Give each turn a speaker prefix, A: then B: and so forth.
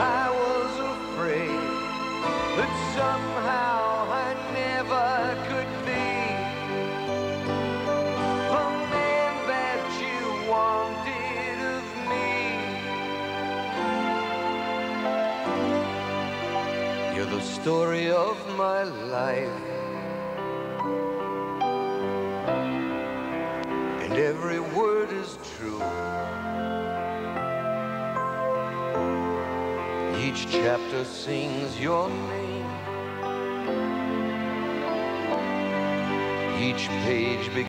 A: I was afraid that somehow I never could be the man that you wanted of me. You're the story of my life. And every word is true. Each chapter sings your name. Each page.